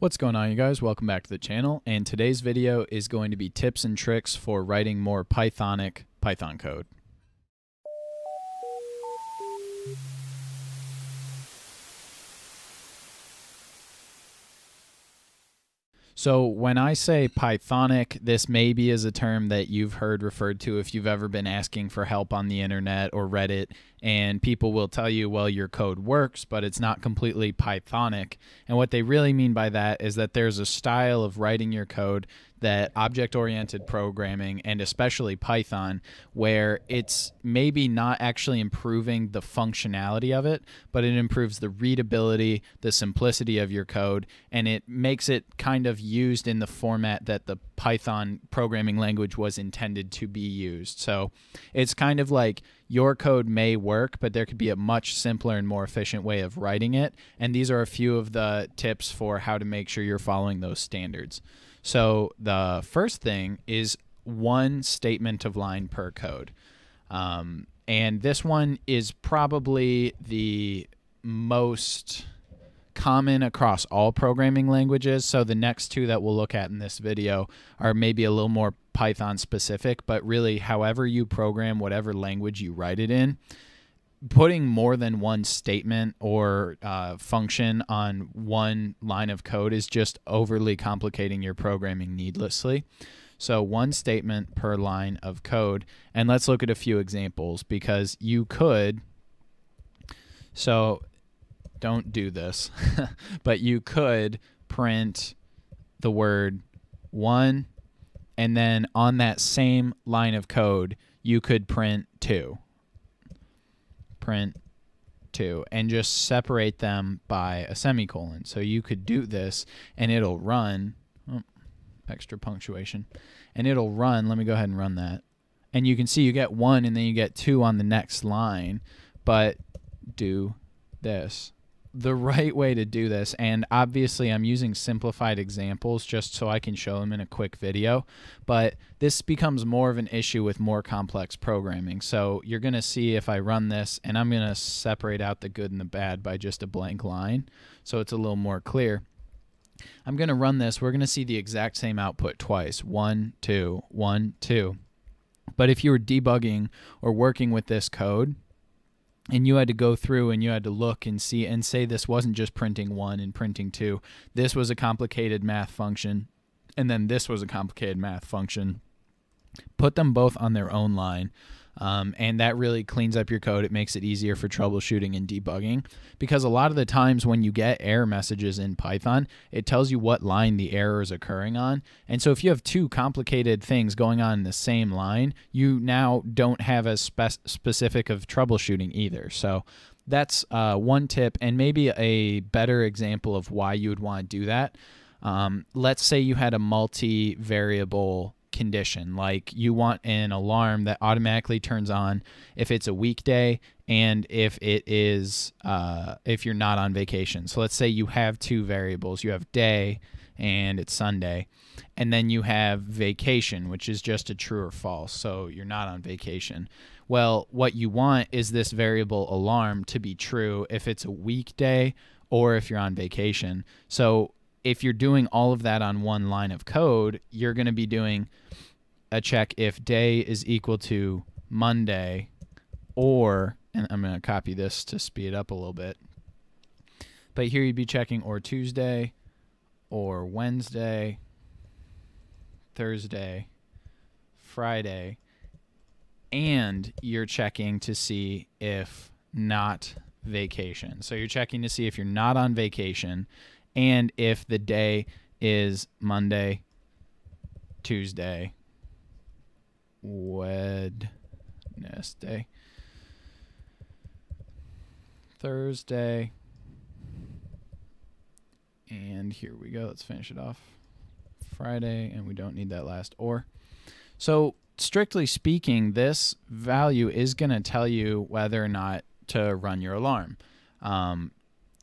What's going on you guys? Welcome back to the channel and today's video is going to be tips and tricks for writing more Pythonic Python code. So when I say Pythonic, this maybe is a term that you've heard referred to if you've ever been asking for help on the internet or Reddit, and people will tell you, well, your code works, but it's not completely Pythonic. And what they really mean by that is that there's a style of writing your code that object oriented programming and especially Python, where it's maybe not actually improving the functionality of it, but it improves the readability, the simplicity of your code, and it makes it kind of used in the format that the Python programming language was intended to be used. So it's kind of like your code may work, but there could be a much simpler and more efficient way of writing it. And these are a few of the tips for how to make sure you're following those standards. So the first thing is one statement of line per code. Um, and this one is probably the most common across all programming languages. So the next two that we'll look at in this video are maybe a little more Python specific, but really, however you program whatever language you write it in, putting more than one statement or uh, function on one line of code is just overly complicating your programming needlessly. So, one statement per line of code. And let's look at a few examples because you could. So, don't do this, but you could print the word one, and then on that same line of code, you could print two print two and just separate them by a semicolon. So you could do this and it'll run oh, extra punctuation and it'll run. Let me go ahead and run that. And you can see you get one and then you get two on the next line, but do this the right way to do this and obviously I'm using simplified examples just so I can show them in a quick video but this becomes more of an issue with more complex programming. So you're going to see if I run this and I'm going to separate out the good and the bad by just a blank line so it's a little more clear. I'm going to run this we're going to see the exact same output twice one two one two. But if you were debugging or working with this code and you had to go through and you had to look and see and say this wasn't just printing one and printing two. This was a complicated math function, and then this was a complicated math function. Put them both on their own line. Um, and that really cleans up your code. It makes it easier for troubleshooting and debugging because a lot of the times when you get error messages in Python, it tells you what line the error is occurring on. And so if you have two complicated things going on in the same line, you now don't have as spe- specific of troubleshooting either. So that's uh, one tip and maybe a better example of why you would want to do that. Um, let's say you had a multi-variable condition. Like you want an alarm that automatically turns on if it's a weekday and if it is uh, if you're not on vacation. So let's say you have two variables. You have day and it's Sunday, and then you have vacation, which is just a true or false. So you're not on vacation. Well, what you want is this variable alarm to be true if it's a weekday or if you're on vacation. So if you're doing all of that on one line of code, you're going to be doing a check if day is equal to Monday or, and I'm going to copy this to speed it up a little bit. But here you'd be checking or Tuesday or Wednesday, Thursday, Friday, and you're checking to see if not vacation. So you're checking to see if you're not on vacation and if the day is Monday, Tuesday, Wednesday, Thursday, and here we go. Let's finish it off. Friday, and we don't need that last or. So, strictly speaking, this value is going to tell you whether or not to run your alarm. Um,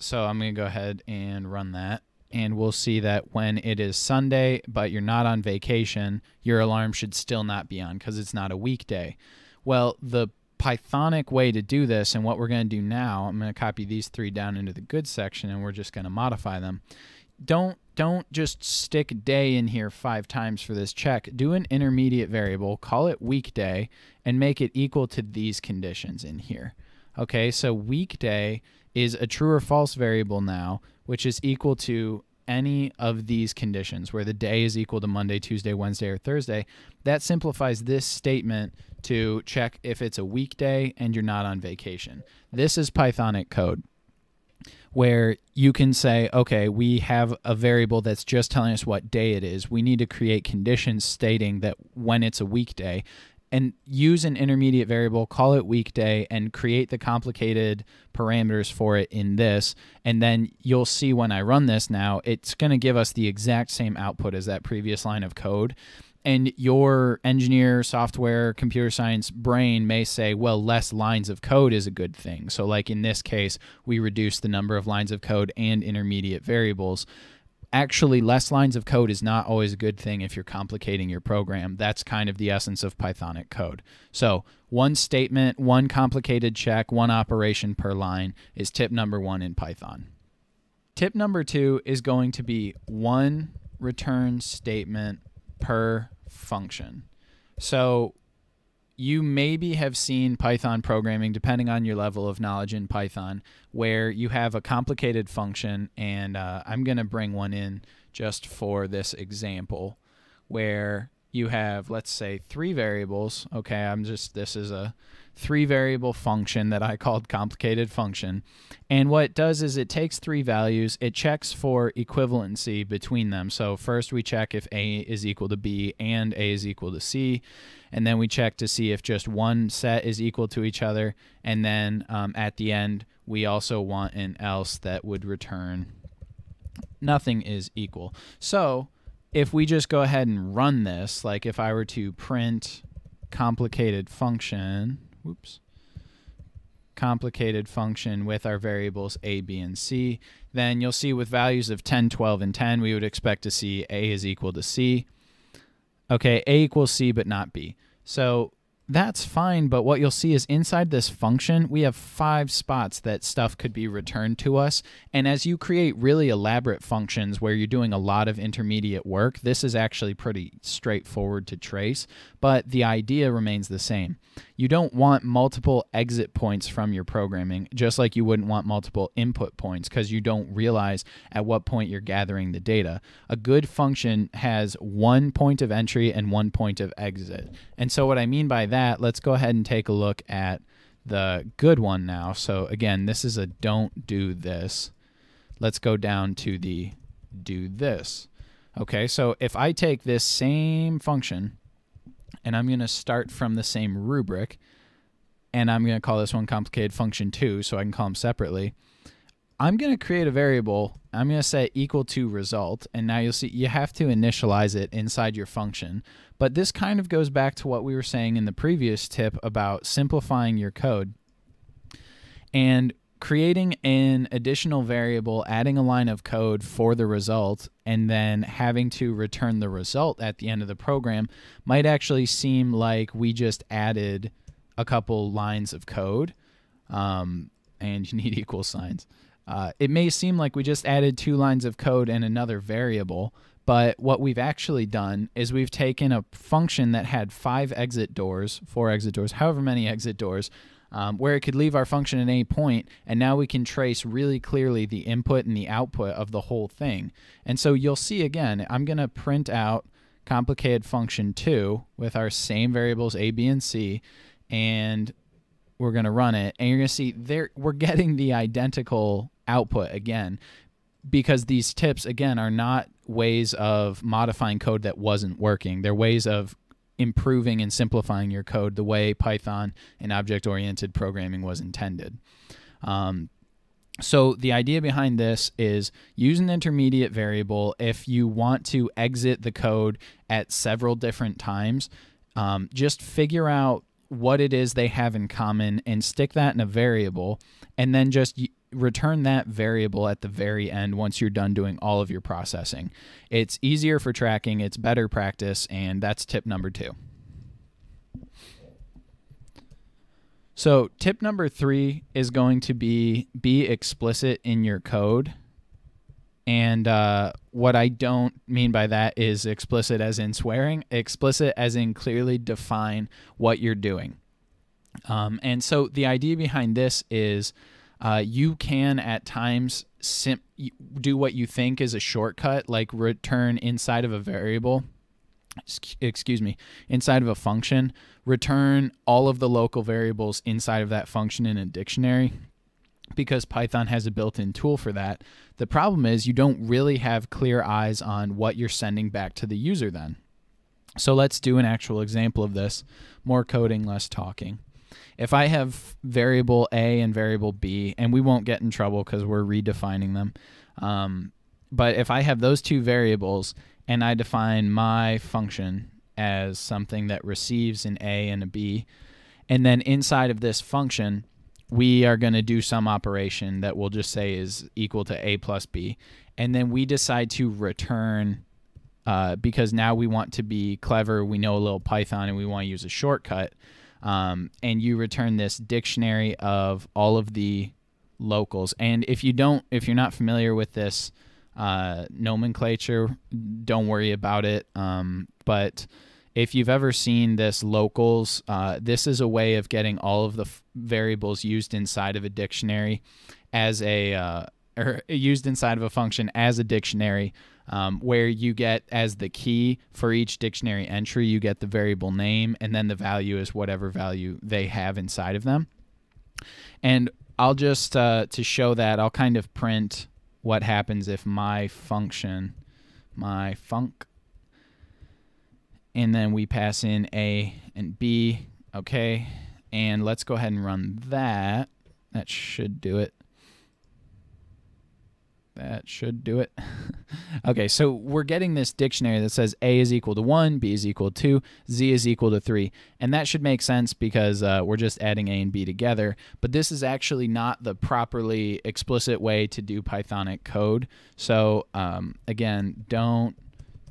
so I'm going to go ahead and run that. And we'll see that when it is Sunday, but you're not on vacation, your alarm should still not be on because it's not a weekday. Well, the Pythonic way to do this, and what we're going to do now, I'm going to copy these three down into the good section and we're just going to modify them. Don't don't just stick day in here five times for this check. Do an intermediate variable, call it weekday, and make it equal to these conditions in here. Okay, so weekday is a true or false variable now, which is equal to any of these conditions where the day is equal to Monday, Tuesday, Wednesday, or Thursday. That simplifies this statement to check if it's a weekday and you're not on vacation. This is Pythonic code where you can say, okay, we have a variable that's just telling us what day it is. We need to create conditions stating that when it's a weekday and use an intermediate variable, call it weekday, and create the complicated parameters for it in this. And then you'll see when I run this now, it's going to give us the exact same output as that previous line of code. And your engineer, software, computer science brain may say, well, less lines of code is a good thing. So, like in this case, we reduce the number of lines of code and intermediate variables actually less lines of code is not always a good thing if you're complicating your program. That's kind of the essence of Pythonic code. So, one statement, one complicated check, one operation per line is tip number 1 in Python. Tip number 2 is going to be one return statement per function. So, you maybe have seen Python programming, depending on your level of knowledge in Python, where you have a complicated function. And uh, I'm going to bring one in just for this example, where you have, let's say, three variables. Okay, I'm just, this is a three variable function that I called complicated function. And what it does is it takes three values, it checks for equivalency between them. So first we check if A is equal to B and A is equal to C. And then we check to see if just one set is equal to each other. And then um, at the end, we also want an else that would return nothing is equal. So if we just go ahead and run this, like if I were to print complicated function, whoops, complicated function with our variables a, b, and c, then you'll see with values of 10, 12, and 10, we would expect to see a is equal to c. Okay, a equals c, but not b. So that's fine, but what you'll see is inside this function, we have five spots that stuff could be returned to us. And as you create really elaborate functions where you're doing a lot of intermediate work, this is actually pretty straightforward to trace, but the idea remains the same. You don't want multiple exit points from your programming, just like you wouldn't want multiple input points because you don't realize at what point you're gathering the data. A good function has one point of entry and one point of exit. And so, what I mean by that, let's go ahead and take a look at the good one now. So, again, this is a don't do this. Let's go down to the do this. Okay, so if I take this same function and I'm going to start from the same rubric, and I'm going to call this one complicated function 2 so I can call them separately. I'm going to create a variable. I'm going to say equal to result, and now you'll see you have to initialize it inside your function. But this kind of goes back to what we were saying in the previous tip about simplifying your code. And creating an additional variable, adding a line of code for the result, and then having to return the result at the end of the program might actually seem like we just added a couple lines of code. Um, and you need equal signs. Uh, it may seem like we just added two lines of code and another variable, but what we've actually done is we've taken a function that had five exit doors, four exit doors, however many exit doors, um, where it could leave our function at any point, and now we can trace really clearly the input and the output of the whole thing. And so you'll see again, I'm going to print out complicated function 2 with our same variables a, b, and c, and we're going to run it, and you're going to see there we're getting the identical output again because these tips again are not ways of modifying code that wasn't working. They're ways of improving and simplifying your code the way Python and object oriented programming was intended. Um, so the idea behind this is use an intermediate variable if you want to exit the code at several different times. Um, just figure out what it is they have in common and stick that in a variable, and then just return that variable at the very end once you're done doing all of your processing. It's easier for tracking, it's better practice, and that's tip number two. So, tip number three is going to be be explicit in your code And uh, what I don't mean by that is explicit as in swearing, explicit as in clearly define what you're doing. Um, and so the idea behind this is uh, you can at times sim- do what you think is a shortcut, like return inside of a variable excuse me, inside of a function, return all of the local variables inside of that function in a dictionary because Python has a built-in tool for that. The problem is you don't really have clear eyes on what you're sending back to the user then. So let's do an actual example of this. More coding, less talking. If I have variable A and variable B, and we won't get in trouble because we're redefining them, um, but if I have those two variables and I define my function as something that receives an A and a B, and then inside of this function, we are going to do some operation that we'll just say is equal to A plus B, and then we decide to return uh, because now we want to be clever, we know a little Python, and we want to use a shortcut. Um, and you return this dictionary of all of the locals. And if you don't, if you're not familiar with this uh, nomenclature, don't worry about it. Um, but if you've ever seen this locals, uh, this is a way of getting all of the variables used inside of a dictionary as a uh, or used inside of a function as a dictionary um, where you get as the key for each dictionary entry, you get the variable name, and then the value is whatever value they have inside of them. And I'll just, uh, to show that, I'll kind of print what happens if my function, my func, and then we pass in A and B, okay, and let's go ahead and run that. That should do it. That should do it. okay, so we're getting this dictionary that says A is equal to 1, B is equal to 2, Z is equal to 3. And that should make sense because uh, we're just adding A and B together. But this is actually not the properly explicit way to do Pythonic code. So um, again, don't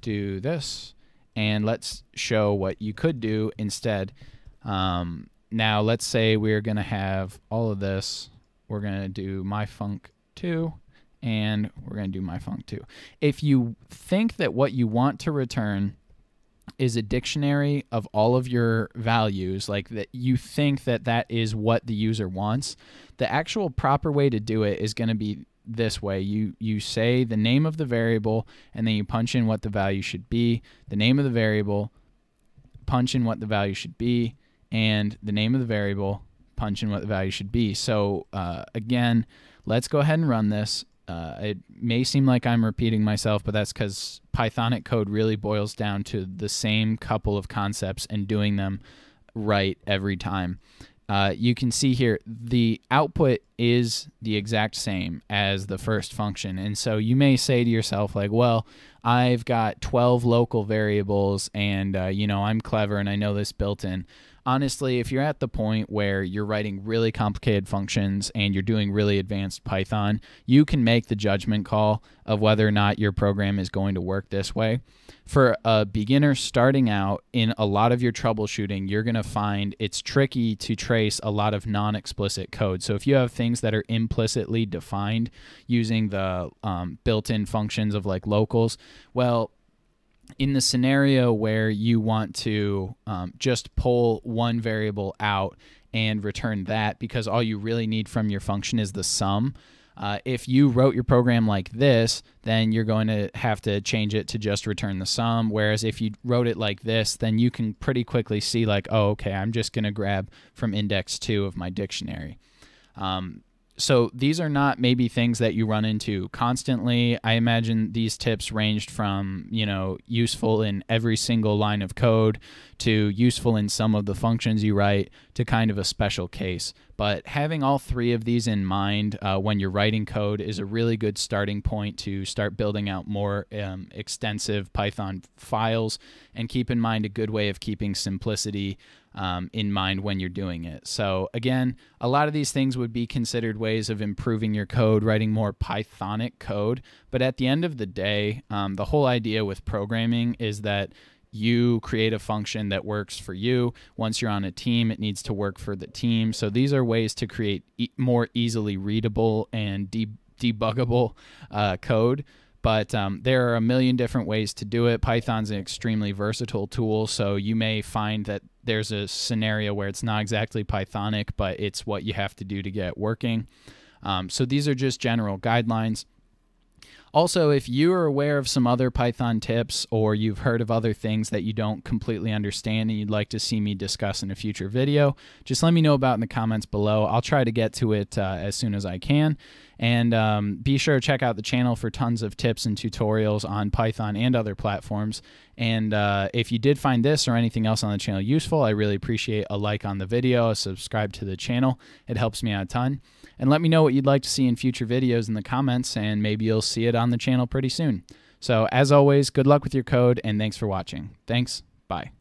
do this. And let's show what you could do instead. Um, now, let's say we're going to have all of this. We're going to do my func 2 and we're going to do my func too. If you think that what you want to return is a dictionary of all of your values, like that you think that that is what the user wants, the actual proper way to do it is going to be this way. You you say the name of the variable and then you punch in what the value should be, the name of the variable, punch in what the value should be, and the name of the variable, punch in what the value should be. So uh, again, let's go ahead and run this. Uh, it may seem like I'm repeating myself, but that's because Pythonic code really boils down to the same couple of concepts and doing them right every time. Uh, you can see here the output is the exact same as the first function. And so you may say to yourself, like, well, I've got 12 local variables and, uh, you know, I'm clever and I know this built in honestly, if you're at the point where you're writing really complicated functions and you're doing really advanced Python, you can make the judgment call of whether or not your program is going to work this way. For a beginner starting out in a lot of your troubleshooting, you're going to find it's tricky to trace a lot of non explicit code. So if you have things that are implicitly defined using the um, built in functions of like locals, well, in the scenario where you want to um, just pull one variable out and return that because all you really need from your function is the sum. Uh, if you wrote your program like this, then you're going to have to change it to just return the sum. Whereas if you wrote it like this, then you can pretty quickly see like, oh, okay, I'm just going to grab from index two of my dictionary. Um, so these are not maybe things that you run into constantly. I imagine these tips ranged from, you know, useful in every single line of code to useful in some of the functions you write to kind of a special case. But having all three of these in mind uh, when you're writing code is a really good starting point to start building out more um, extensive Python files. And keep in mind a good way of keeping simplicity um, in mind when you're doing it. So, again, a lot of these things would be considered ways of improving your code, writing more Pythonic code. But at the end of the day, um, the whole idea with programming is that you create a function that works for you. Once you're on a team, it needs to work for the team. So these are ways to create e more easily readable and de debuggable uh, code. But um, there are a million different ways to do it. Python's an extremely versatile tool, so you may find that there's a scenario where it's not exactly Pythonic, but it's what you have to do to get working. Um, so these are just general guidelines. Also, if you are aware of some other Python tips or you've heard of other things that you don't completely understand and you'd like to see me discuss in a future video, just let me know about in the comments below. I'll try to get to it uh, as soon as I can. And um, be sure to check out the channel for tons of tips and tutorials on Python and other platforms. And uh, if you did find this or anything else on the channel useful, I really appreciate a like on the video, a subscribe to the channel. It helps me out a ton. And let me know what you'd like to see in future videos in the comments, and maybe you'll see it on the channel pretty soon. So, as always, good luck with your code, and thanks for watching. Thanks. Bye.